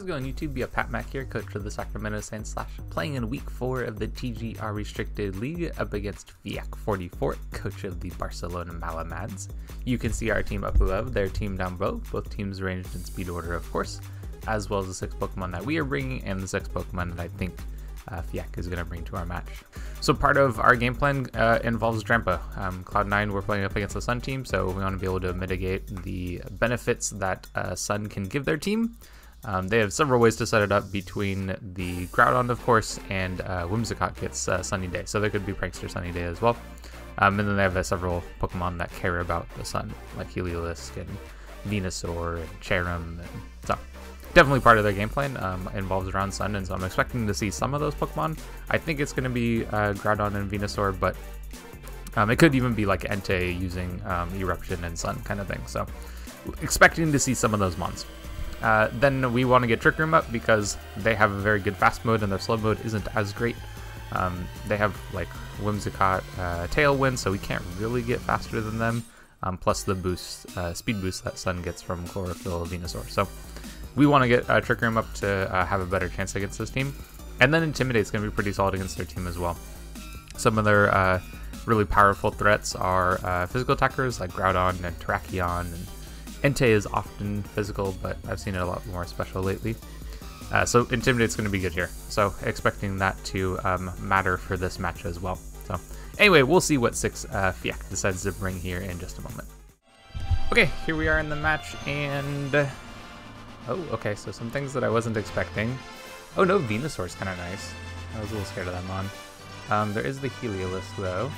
How's it going YouTube? Yeah, Pat Mack here, coach of the Sacramento Saints slash playing in week 4 of the TGR Restricted League up against fyac 44, coach of the Barcelona Malamads. You can see our team up above, their team down below, both teams arranged in speed order of course, as well as the 6 Pokemon that we are bringing and the 6 Pokemon that I think uh, fyac is going to bring to our match. So part of our game plan uh, involves Drampa. Um, Cloud Nine, we're playing up against the Sun team, so we want to be able to mitigate the benefits that uh, Sun can give their team. Um, they have several ways to set it up between the Groudon, of course, and uh, Whimsicott gets uh, Sunny Day. So there could be Prankster Sunny Day as well. Um, and then they have uh, several Pokemon that care about the sun, like Heliolisk and Venusaur and Cherrim. And so definitely part of their game plan um, involves around sun, and so I'm expecting to see some of those Pokemon. I think it's going to be uh, Groudon and Venusaur, but um, it could even be like Entei using um, Eruption and Sun kind of thing. So expecting to see some of those mons. Uh, then we want to get Trick Room up because they have a very good fast mode and their slow mode isn't as great. Um, they have like Whimsicott uh, Tailwind, so we can't really get faster than them. Um, plus the boost, uh, speed boost that Sun gets from Chlorophyll Venusaur. So we want to get uh, Trick Room up to uh, have a better chance against this team. And then Intimidate's going to be pretty solid against their team as well. Some of their uh, really powerful threats are physical attackers like Groudon and Terrakion and Entei is often physical, but I've seen it a lot more special lately. Uh, so Intimidate's going to be good here. So expecting that to um, matter for this match as well. So anyway, we'll see what 6 uh, fyac decides to bring here in just a moment. Okay, here we are in the match, and... Oh, okay, so some things that I wasn't expecting. Oh no, Venusaur's kind of nice. I was a little scared of that mon. Um, there is the Heliolisk, though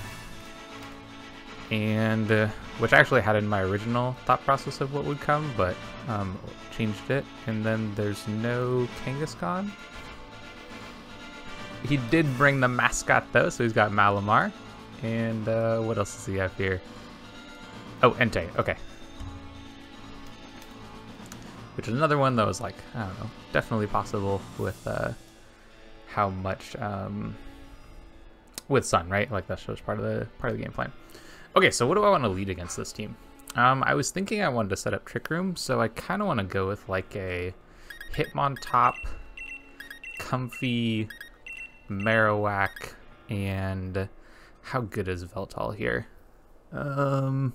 and uh, which I actually had in my original thought process of what would come, but um, changed it. And then there's no Kangaskhan. He did bring the mascot though, so he's got Malamar. And uh, what else does he have here? Oh, Entei. Okay. Which is another one that was like, I don't know, definitely possible with uh, how much um, with Sun, right? Like that shows part of the part of the game plan. Okay, so what do I want to lead against this team? Um, I was thinking I wanted to set up Trick Room, so I kind of want to go with like a Hitmontop, Comfey, Marowak, and how good is Yveltal here? Um,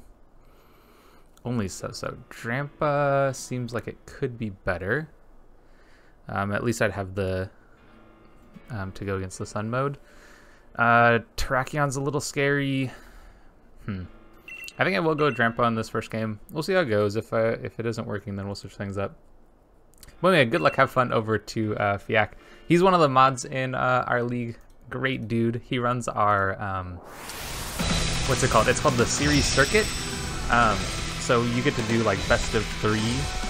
only so-so. Drampa seems like it could be better. Um, at least I'd have the um, to go against the Sun mode. Uh, Terrakion's a little scary. Hmm. I think I will go Drampa on this first game. We'll see how it goes. If uh, if it isn't working, then we'll switch things up. Well, yeah, good luck, have fun over to uh, fyac. He's one of the mods in uh, our league. Great dude. He runs our, um, what's it called? It's called the Series Circuit. Um, so you get to do like best of three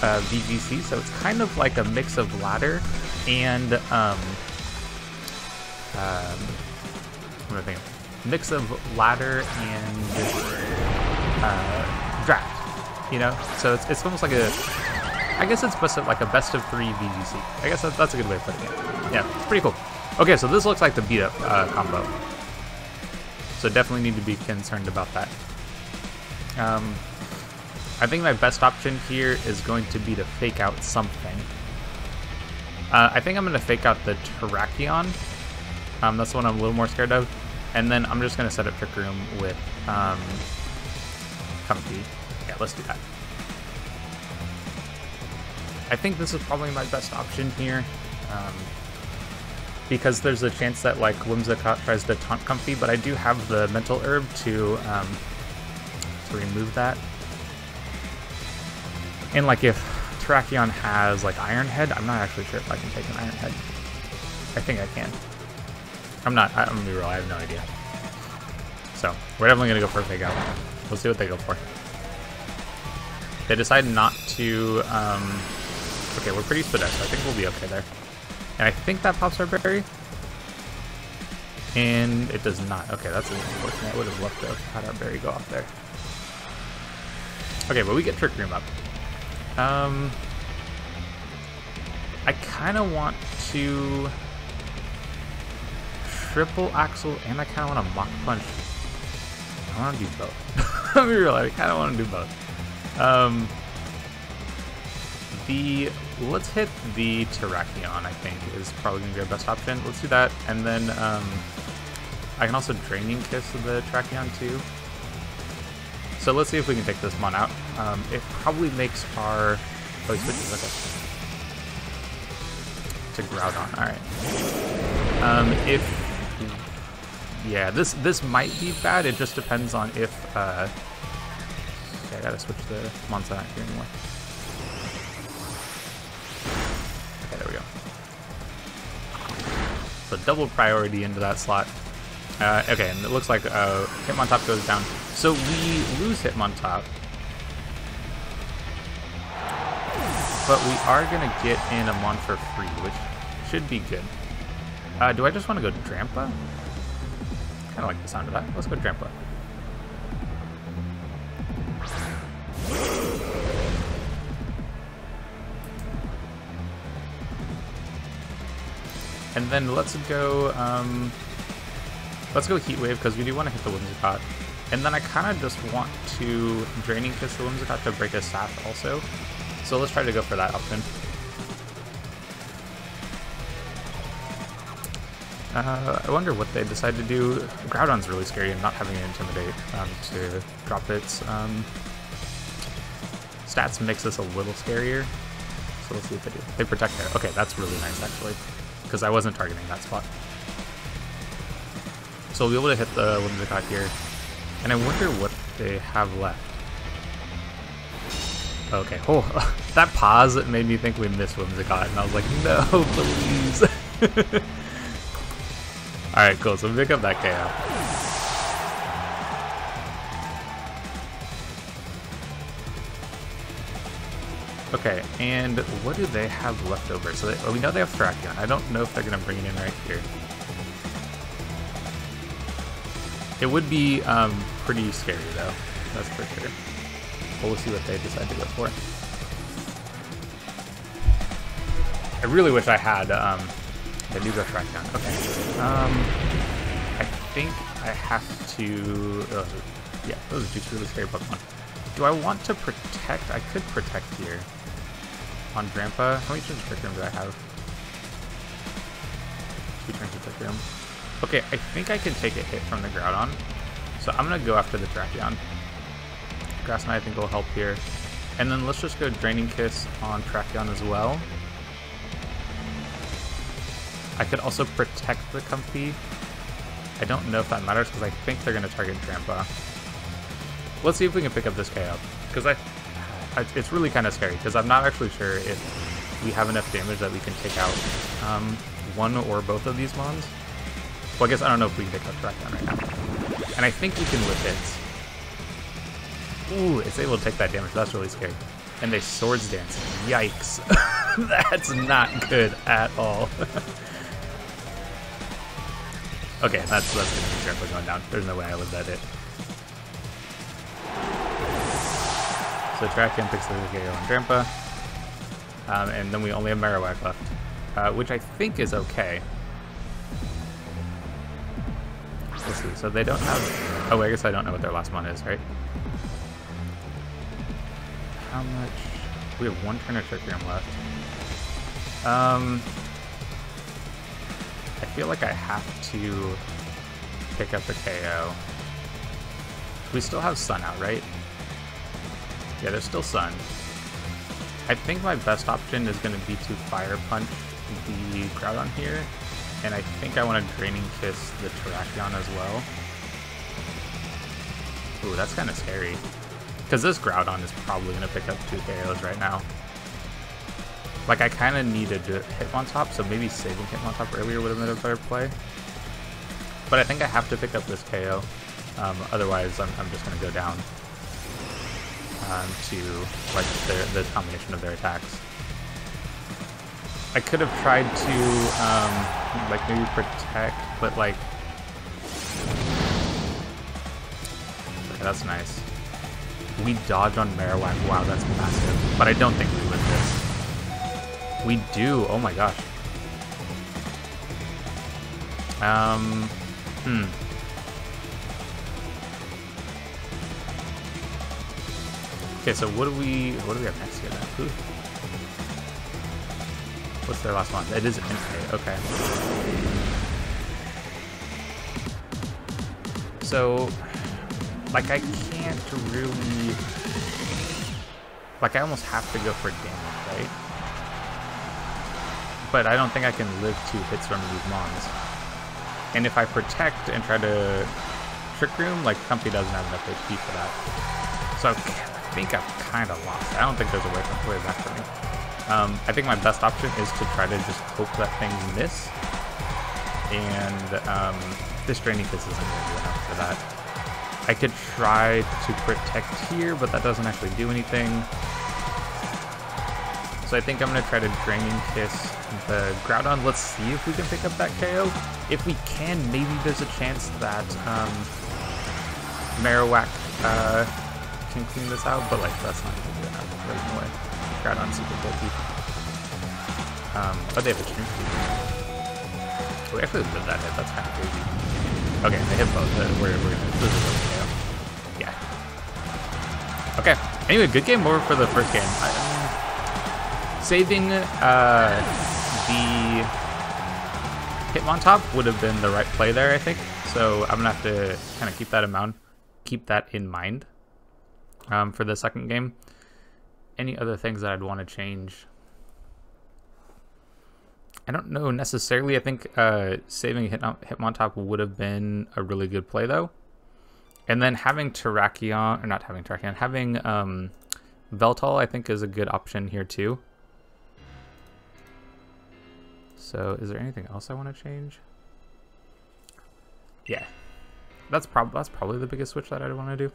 uh, VGC. So it's kind of like a mix of ladder and, um, um, what am I thinking? Mix of ladder and uh, draft. You know, so it's, it's almost like a. I guess it's best of, like a best of three VGC. I guess that, that's a good way of putting it. Yeah, pretty cool. Okay, so this looks like the beat up uh, combo. So definitely need to be concerned about that. Um, I think my best option here is going to be to fake out something. Uh, I think I'm going to fake out the Terrakion. Um, that's the one I'm a little more scared of. And then I'm just going to set up Trick Room with um, Comfey. Yeah, let's do that. I think this is probably my best option here. Um, because there's a chance that like Whimsicott tries to taunt Comfey, but I do have the Mental Herb to, um, to remove that. And like if Terrakion has like Iron Head, I'm not actually sure if I can take an Iron Head. I think I can. I'm not, I'm gonna be real, I have no idea. So, we're definitely gonna go for a fake out. We'll see what they go for. They decide not to, um, okay, we're pretty sped so I think we'll be okay there. And I think that pops our berry. And it does not. Okay, that's unfortunate. I would have loved to have had our berry go off there. Okay, but we get Trick Room up. Um, I kind of want to Triple Axel, and I kind of want to Mach Punch. I want to do both. Let me real, I kind of want to do both. Um, the let's hit the Terrakion, I think, is probably going to be our best option. Let's do that, and then um, I can also Draining Kiss the Terrakion too. So let's see if we can take this Mon out. Um, it probably makes our... Oh, he switches, okay. To Groudon, alright. Um, if... Yeah, this this might be bad, it just depends on if... Uh, okay, I gotta switch the Monza not here anymore. Okay, there we go. So double priority into that slot. Uh, okay, and it looks like uh, Hitmontop goes down. So we lose Hitmontop. But we are going to get in a Mon for free, which should be good. Uh, do I just want to go to Drampa? Kind of like the sound of that. Let's go Drampa. And then let's go, um, let's go Heat Wave because we do want to hit the Whimsicott. And then I kind of just want to Draining Kiss the Whimsicott to break his Sap also. So let's try to go for that option. Uh, I wonder what they decide to do. Groudon's really scary and not having an Intimidate um, to drop its um, stats makes this a little scarier. So let's see what they do. They protect there. Okay, that's really nice actually, because I wasn't targeting that spot. So we'll be able to hit the Whimsicott here. And I wonder what they have left. Okay, oh, that pause made me think we missed Whimsicott, and I was like, no, please. Alright, cool, so we pick up that KO. Okay, and what do they have left over? So they, we know they have Terrakion. I don't know if they're going to bring it in right here. It would be um, pretty scary, though. That's for sure. We'll see what they decide to go for. I really wish I had um, the new Trackdown. Okay. Um, I think I have to... Uh, yeah, those are just really scary Pokemon. Do I want to protect? I could protect here. On Drampa. How many turns of Trick Room do I have? Two turns of Trick Room. Okay, I think I can take a hit from the Groudon. So I'm going to go after the Drapion. Grass Knot I think will help here. And then let's just go Draining Kiss on Terrakion as well. I could also protect the Comfey. I don't know if that matters because I think they're going to target Drampa. Let's see if we can pick up this KO. Because I, I, it's really kind of scary because I'm not actually sure if we have enough damage that we can take out um, one or both of these Mons. Well, I guess I don't know if we can take out Terrakion right now. And I think we can with hits. Ooh, it's able to take that damage. That's really scary. And they Swords Dance. Yikes. That's not good at all. okay, that's, that's gonna be careful going down. There's no way I lived that hit. So Terrakion picks the KO on Drampa. Um, and then we only have Marowak left. Uh, which I think is okay. Let's see. So they don't have... Oh, I guess I don't know what their last one is, right? How much... We have one turn of Trick Room left. Um... Feel like I have to pick up the KO. We still have Sun out, right? Yeah, there's still Sun. I think my best option is going to be to Fire Punch the Groudon here and I think I want to Draining Kiss the Terrakion as well. Ooh, that's kind of scary. Because this Groudon is probably going to pick up two KOs right now. Like, I kind of needed to Hitmontop, so maybe saving Hitmontop earlier would have been a better play. But I think I have to pick up this KO. Um, otherwise, I'm, I'm just going to go down um, to like the, the combination of their attacks. I could have tried to, um, like, maybe protect, but, like... Okay, that's nice. We dodge on Marowak. Wow, that's massive. But I don't think we. We do. Oh my gosh. Um, hmm. Okay, so what do we, what do we have next here then? What's their last one? It is Entei, okay. So, like, I can't really... Like, I almost have to go for damage, right? But I don't think I can live two hits from these Mons. And if I protect and try to Trick Room, like, Comfey doesn't have enough HP for that. So I think I've kind of lost. I don't think there's a way, way back for me. Um, I think my best option is to try to just hope that things miss. And um, this Draining Kiss isn't going to do enough for that. I could try to protect here, but that doesn't actually do anything. So I think I'm going to try to Draining Kiss the Groudon. Let's see if we can pick up that KO. If we can, maybe there's a chance that um, Marowak uh, can clean this out, but like that's not going to do. There's no way. Groudon super bulky. Um, but they have a stream We actually did that hit, that's kind of crazy. Okay, they hit both. We're, we're gonna, this is okay. Yeah. Okay. Anyway, good game over for the first game. I, um, saving uh, the Hitmontop would have been the right play there, I think. So I'm gonna have to kind of keep that in mind. Keep that in mind um, for the second game any other things that I'd want to change. I don't know necessarily. I think uh, saving Hit Hitmontop would have been a really good play, though. And then having Terrakion, or not having Terrakion, having um, Yveltal, I think, is a good option here, too. So, is there anything else I want to change? Yeah. That's, prob that's probably the biggest switch that I'd want to do.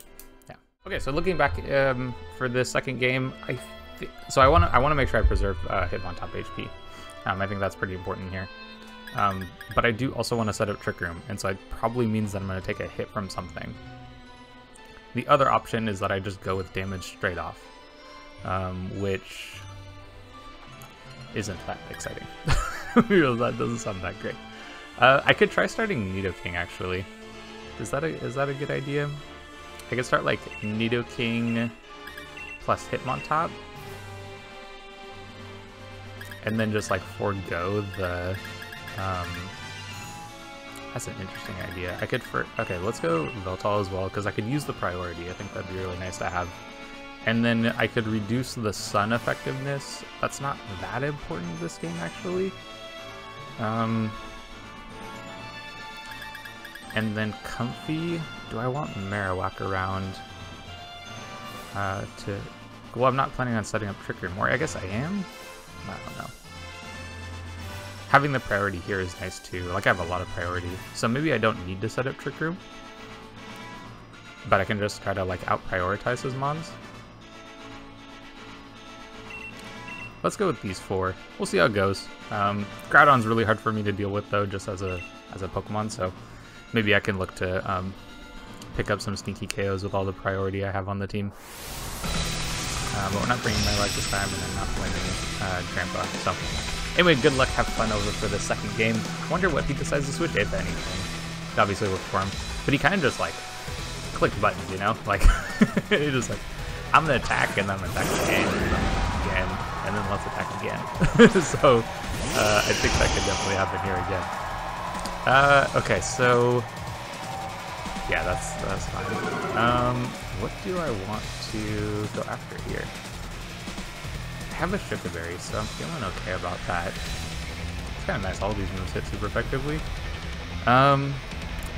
Yeah. Okay, so looking back um, for this second game, I so I want to I want to make sure I preserve uh, Hitmontop HP. Um, I think that's pretty important here. Um, but I do also want to set up Trick Room, and so it probably means that I'm going to take a hit from something. The other option is that I just go with damage straight off, um, which isn't that exciting. that doesn't sound that great. Uh, I could try starting Nidoking actually. Is that a is that a good idea? I could start like Nidoking plus Hitmontop. And then just like forego the um that's an interesting idea. I could for okay, let's go Yveltal as well, because I could use the priority. I think that'd be really nice to have. And then I could reduce the sun effectiveness. That's not that important in this game actually. Um and then Comfey, Do I want Marowak around uh, to... Well, I'm not planning on setting up Trick Room more. I guess I am? I don't know. Having the priority here is nice too. Like, I have a lot of priority. So maybe I don't need to set up Trick Room. But I can just try to, like, out-prioritize his mons. Let's go with these four. We'll see how it goes. Um, Groudon's really hard for me to deal with, though, just as a as a Pokemon, so maybe I can look to um, pick up some sneaky KOs with all the priority I have on the team. Uh, but we're not bringing my luck this time, and I'm not blaming uh, Drampa. So, anyway, good luck, have fun over for the second game. Wonder what he decides to switch, if anything. It obviously worked for him. But he kind of just, like, clicked buttons, you know? Like, he just like, I'm gonna attack, and I'm gonna attack again, and then let's attack again. so, uh, I think that could definitely happen here again. Uh, okay, so yeah, that's that's fine. Um, what do I want to go after here? I have a Shuca Berry, so I'm feeling okay about that. It's kind of nice. All these moves hit super effectively. Um,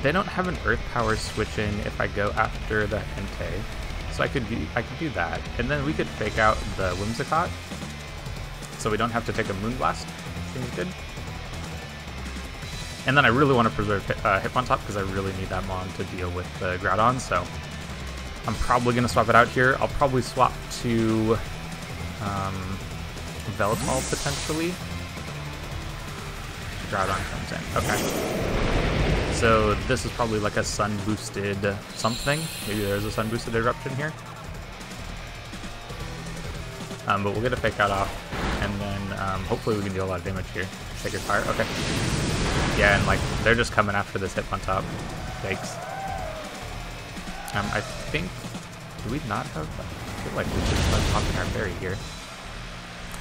they don't have an Earth Power switch in if I go after the Entei, so I could do I could do that, and then we could fake out the Whimsicott, so we don't have to take a Moonblast. Seems good. And then I really want to preserve hip uh, Hitmontop because I really need that Mon to deal with the Groudon, so I'm probably going to swap it out here. I'll probably swap to um, Yveltal potentially. Groudon comes in. Okay. So this is probably like a sun boosted something. Maybe there's a sun boosted eruption here. Um, but we'll get a fake out off, and then um, hopefully we can deal a lot of damage here. Sacred Fire, okay. Yeah, and like they're just coming after this Hitmontop. Thanks. Um, I think do we not have? I feel like we should start popping our berry here.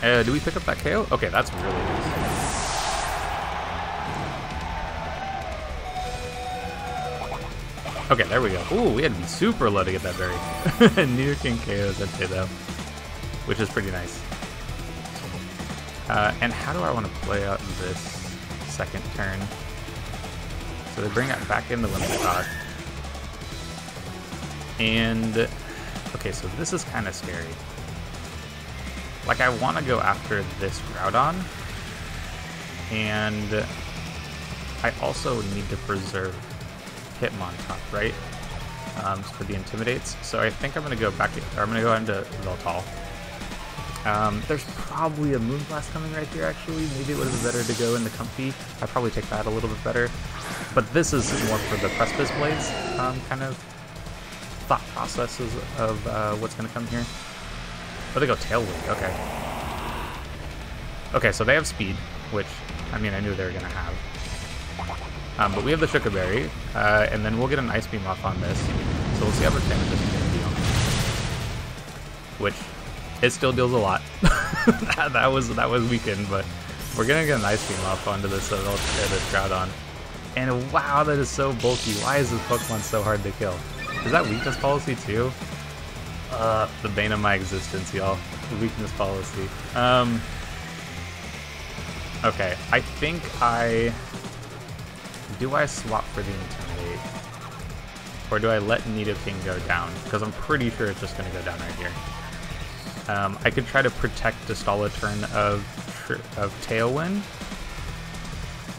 Uh, do we pick up that KO? Okay, that's really nice. Okay, there we go. Ooh, we had to be super low to get that berry. Nidoking KOs that though, which is pretty nice. Uh, and how do I want to play out this second turn? So they bring it back in the Whimsicott. And, okay, so this is kind of scary. Like, I want to go after this Groudon, and I also need to preserve Hitmontop, right? Um, for the Intimidates. So I think I'm going to go back, or I'm going to go into Yveltal. Um, there's probably a Moonblast coming right here, actually. Maybe it would have been better to go in the Comfey. I'd probably take that a little bit better. But this is more for the Precipice Blades um, kind of thought processes of uh, what's going to come here. Oh, they go Tailwind. Okay. Okay, so they have speed, which, I mean, I knew they were going to have. Um, but we have the Shuca Berry, uh, and then we'll get an Ice Beam off on this. So we'll see how much damage this is going to deal. Which, it still deals a lot. that, that, was that was weakened, but we're to get an Ice Beam off onto this, uh, this Groudon. And wow, that is so bulky. Why is this Pokemon so hard to kill? Is that weakness policy too? Uh, the bane of my existence, y'all. Weakness policy. Um, okay, I think I do I swap for the Intimidate? Or do I let Nidoking go down? Because I'm pretty sure it's just going to go down right here. Um, I could try to protect to stall a turn of, of Tailwind.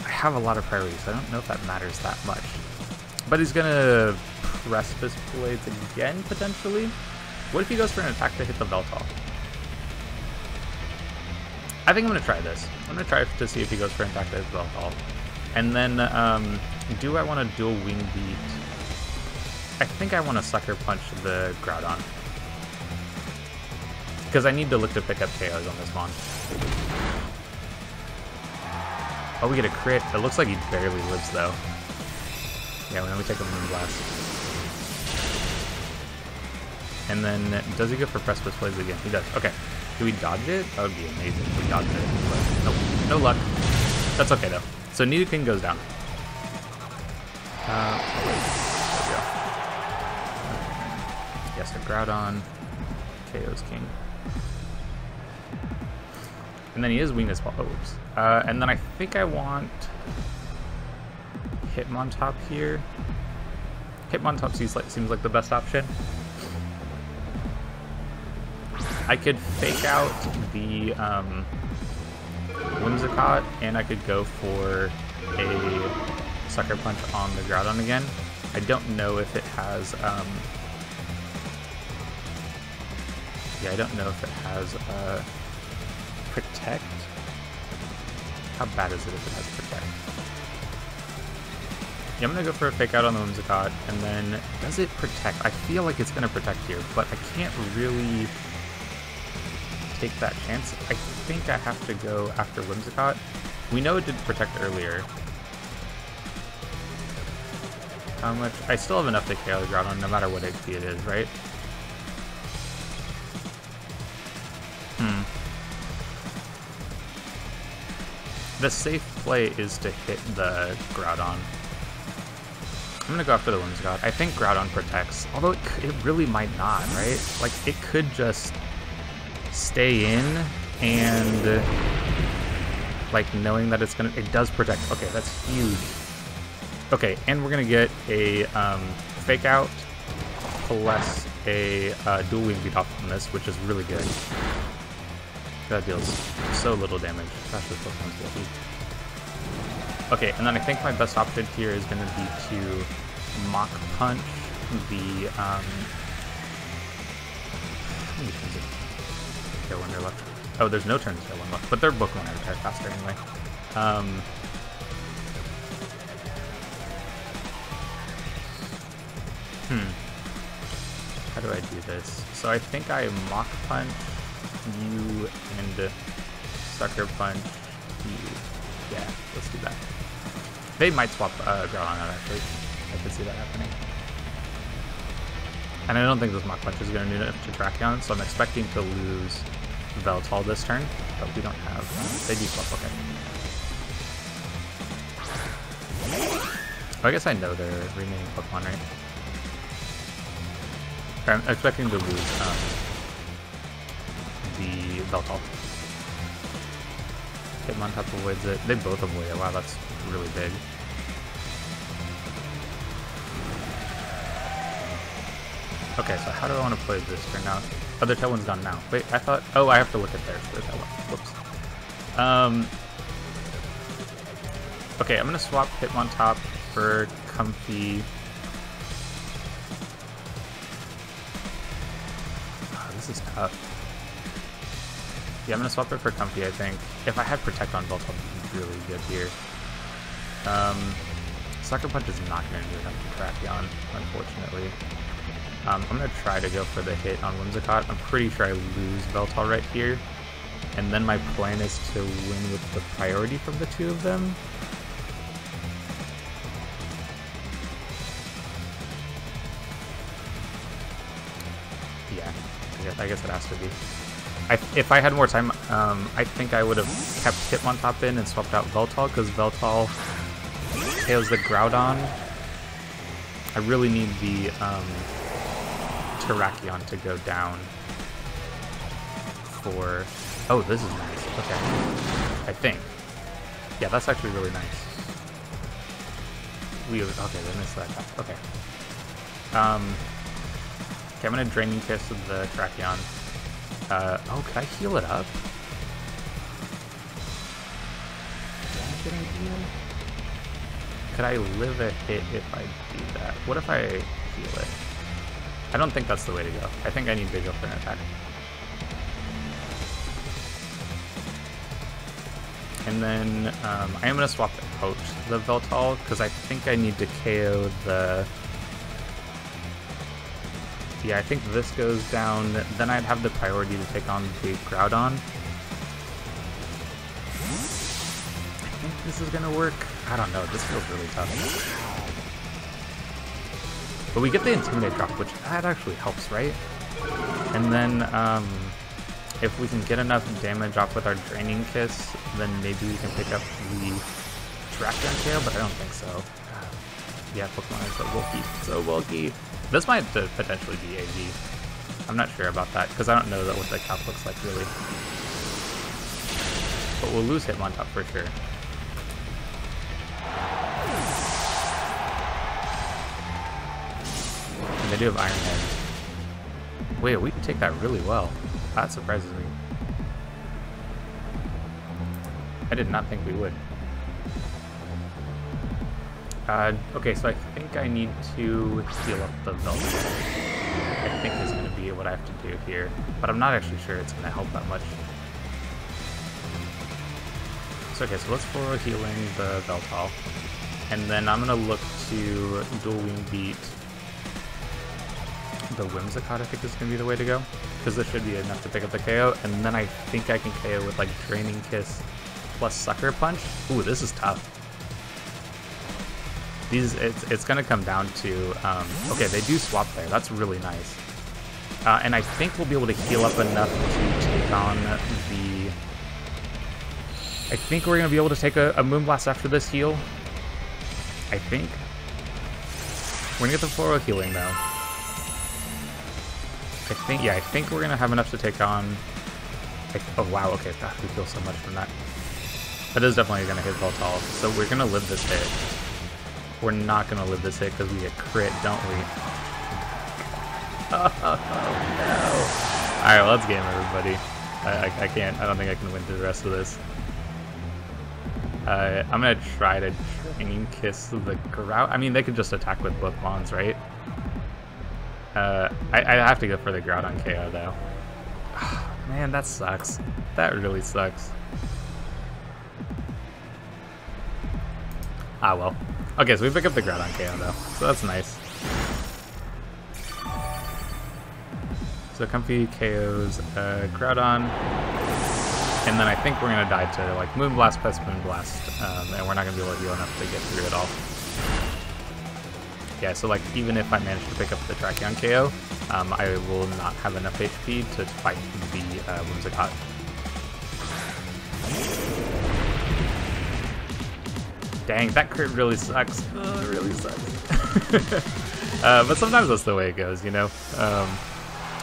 I have a lot of priorities. I don't know if that matters that much. But he's going to Precipice Blades again, potentially? What if he goes for an attack to hit the Yveltal? I think I'm going to try this. I'm going to try to see if he goes for an attack to hit the Yveltal. And then, um, do I want to dual wing beat? I think I want to sucker punch the Groudon. Because I need to look to pick up KOs on this mon. Oh, we get a crit. It looks like he barely lives, though. Yeah, we take a Moonblast. And then, does he go for Precipice Blades again? He does. Okay. Do we dodge it? That would be amazing if we dodged it. But nope. No luck. That's okay, though. So Nidoking goes down. Uh, Yes, a Groudon. KO's King. And then he is weakness. Oh, oops. Uh, and then I think I want Hitmontop here. Hitmontop seems like, seems like the best option. I could fake out the um, Whimsicott, and I could go for a Sucker Punch on the Groudon again. I don't know if it has, um, yeah, I don't know if it has uh, Protect. How bad is it if it has Protect? Yeah, I'm gonna go for a fake out on the Whimsicott, and then does it protect? I feel like it's gonna protect here, but I can't really take that chance. I think I have to go after Whimsicott. We know it did protect earlier. How much? I still have enough to KO the Groudon no matter what HP it is, right? The safe play is to hit the Groudon. I'm gonna go after the Whimsicott. I think Groudon protects, although it, it really might not, right? Like, it could just stay in and like knowing that it's gonna it does protect okay that's huge okay and we're gonna get a um, fake out plus a uh, dual wing beat off on this which is really good that deals so little damage gosh this Pokemon's lucky okay and then I think my best option here is gonna be to Mach Punch the um, Tailwind left. Oh, there's no turn Tailwind left, but their Pokemon are retire faster anyway. Um, hmm. How do I do this? So I think I Mach Punch you and Sucker Punch you. Yeah, let's do that. They might swap uh, Groudon out actually. I could see that happening. And I don't think this Mach Punch is going to do enough to Terrakion, so I'm expecting to lose Yveltal this turn, but we don't have. They do swap. Okay. I guess I know their remaining Pokemon, right? I'm expecting to lose um, Yveltal. Hitmontop avoids it. They both avoid it. Wow, that's really big. Okay, so how do I want to play this turn now? Oh, their Tailwind's gone now. Wait, I thought... Oh, I have to look at theirs for the tail one. Whoops. Um... Okay, I'm going to swap Hitmontop for Comfey... Oh, this is tough. Yeah, I'm to swap it for Comfey, I think. If I had Protect on Volt, I'd be really good here. Um, Sucker Punch is not to do enough to crack on, unfortunately. Um, I'm to try to go for the hit on Whimsicott. I'm pretty sure I lose Yveltal right here. And then my plan is to win with the priority from the two of them. Yeah, I guess it has to be. I, if I had more time, um, I think I would have kept Hitmontop in and swapped out Yveltal, because Yveltal KOs the Groudon. I really need the um, Terrakion to go down for... Oh, this is nice. Okay. I think. Yeah, that's actually really nice. We okay, they missed that. Okay. Um. Okay, I'm gonna Draining Kiss with the Terrakion. Uh, oh, could I heal it up? Could I live a hit if I do that? What if I heal it? I don't think that's the way to go. I think I need to go for an attack. And then um, I am going to swap out the Yveltal because I think I need to KO the... Yeah, I think this goes down. Then I'd have the priority to take on the Groudon. I think this is to work. I don't know. This feels really tough. But we get the Intimidate drop, which that actually helps, right? And then, um, if we can get enough damage off with our Draining Kiss, then maybe we can pick up the Terrakion tail, but I don't think so. Yeah, Pokemon are so bulky. So bulky. This might potentially be AV. I'm not sure about that, because I don't know that what the cap looks like, really. But we'll lose Hitmontop for sure. And they do have Iron Head. Wait, we can take that really well. That surprises me. I did not think we would. Uh, okay, so I think I need to heal up the Yveltal. I think is going to be what I have to do here, but I'm not actually sure it's going to help that much. So okay, so let's for healing the Yveltal. And then I'm going to look to Dual Wing Beat the Whimsicott, I think is going to be the way to go. Because this should be enough to pick up the KO. And then I think I can KO with like Draining Kiss plus Sucker Punch. Ooh, this is tough. These, it's, it's going to come down to, um, okay, they do swap there. That's really nice. Uh, and I think we'll be able to heal up enough to take on the... I think we're going to be able to take a, a Moonblast after this heal. I think. We're going to get the Floral Healing, though. I think, yeah, I think we're gonna have enough to take on. oh wow, okay, God, we feel so much from that. That is definitely gonna hit Yveltal. So we're gonna live this hit. We're not gonna live this hit because we get crit, don't we? Oh no! All right, well, let's game everybody. I, I, I, can't. I don't think I can win through the rest of this. Uh, I'm gonna try to Draining Kiss the Grout. I mean, they could just attack with both Mons, right? Uh, I, I have to go for the Groudon KO though. man, that sucks. That really sucks. Ah well. Okay, so we pick up the Groudon KO though, so that's nice. So Comfey KOs uh, Groudon, and then I think we're gonna die to like Moonblast plus Moonblast, um, and we're not gonna be able to heal enough to get through it all. yeah, so like even if I manage to pick up the Terrakion KO, um, I will not have enough HP to fight the uh, Whimsicott. Dang, that crit really sucks. It really sucks. uh, but sometimes that's the way it goes, you know? Um,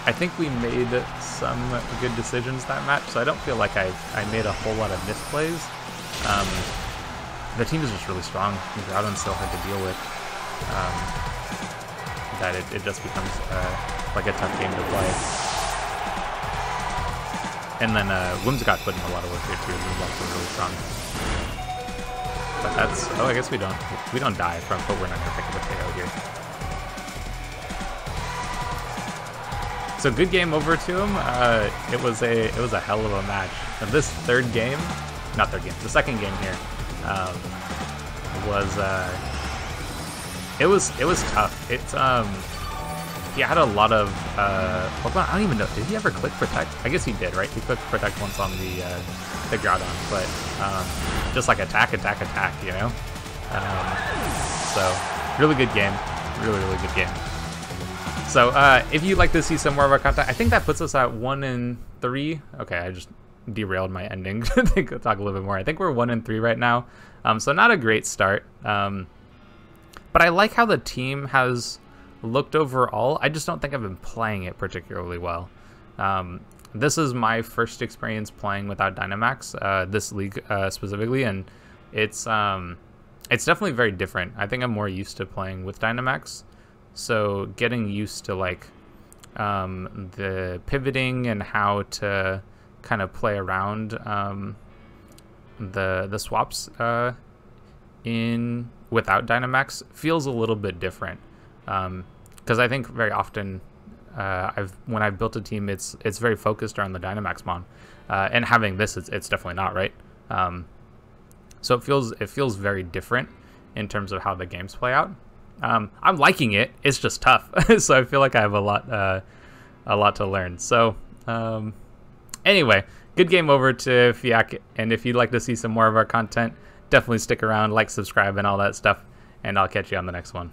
I think we made some good decisions that match, so I don't feel like I, I made a whole lot of misplays. Um, the team is just really strong. Groudon's so hard to deal with um, that it, it just becomes uh, like a tough game to play. And then uh, Whimsicott put in a lot of work here too. Whimsicott's really strong. But that's oh, I guess we don't we don't die from, but we're not gonna pick up a KO here. So good game over to him. Uh, it was a it was a hell of a match. And this third game, not third game, the second game here, um, was uh, it was it was tough. It's um he had a lot of uh Pokemon. I don't even know. Did he ever click protect? I guess he did, right? He clicked protect once on the uh, the Groudon, but um, just like attack, attack, attack. You know. Um, so really good game. Really, really good game. So uh, if you'd like to see some more of our content, I think that puts us at one in three. Okay, I just derailed my ending. I think will talk a little bit more. I think we're one in three right now. Um, so not a great start. Um, but I like how the team has looked overall. I just don't think I've been playing it particularly well. Um, this is my first experience playing without Dynamax, uh, this league uh, specifically, and it's um, it's definitely very different. I think I'm more used to playing with Dynamax, so getting used to like um, the pivoting and how to kind of play around um, the the swaps uh, in without Dynamax feels a little bit different. Because I think very often uh, I've when I've built a team, it's it's very focused around the Dynamax mon, uh, and having this, it's, it's definitely not right. Um, so it feels it feels very different in terms of how the games play out. Um, I'm liking it. It's just tough, so I feel like I have a lot uh, a lot to learn. So um, anyway, good game over to fyac, and if you'd like to see some more of our content, definitely stick around, like, subscribe, and all that stuff. And I'll catch you on the next one.